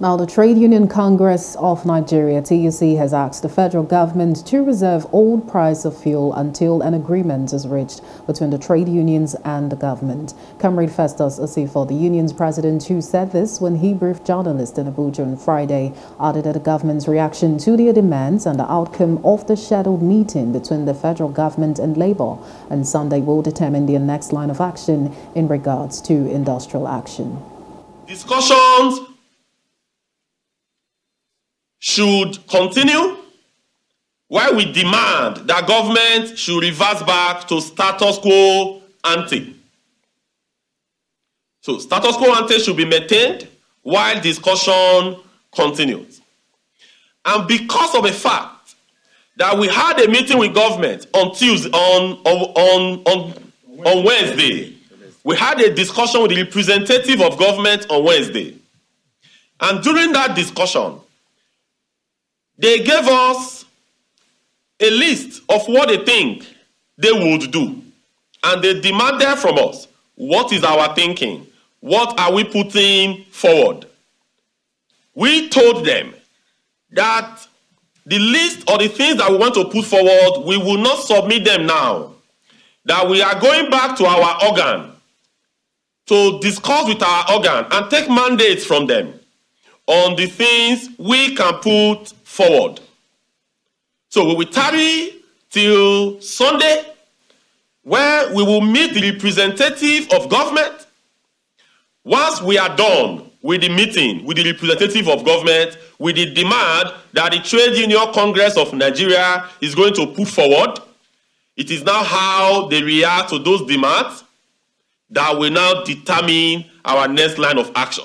Now, the Trade Union Congress of Nigeria, TUC, has asked the federal government to reserve all price of fuel until an agreement is reached between the trade unions and the government. Comrade Festus Osifo, the union's president, who said this when he briefed journalists in Abuja on Friday, added that the government's reaction to their demands and the outcome of the scheduled meeting between the federal government and Labour on Sunday will determine their next line of action in regards to industrial action. Discussions should continue while we demand that government should reverse back to status quo ante. So status quo ante should be maintained while discussion continues. And because of the fact that we had a meeting with government on Tuesday, on, on, on, on Wednesday, we had a discussion with the representative of government on Wednesday. And during that discussion, they gave us a list of what they think they would do. And they demanded from us what is our thinking? What are we putting forward? We told them that the list of the things that we want to put forward, we will not submit them now. That we are going back to our organ to discuss with our organ and take mandates from them on the things we can put forward. So we will tarry till Sunday, where we will meet the representative of government. Once we are done with the meeting with the representative of government, with the demand that the Trade Union Congress of Nigeria is going to put forward, it is now how they react to those demands that will now determine our next line of action.